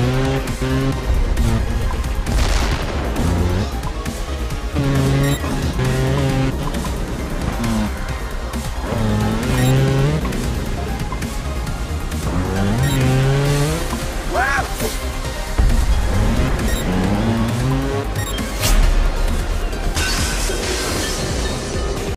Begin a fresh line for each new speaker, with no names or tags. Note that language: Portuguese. Música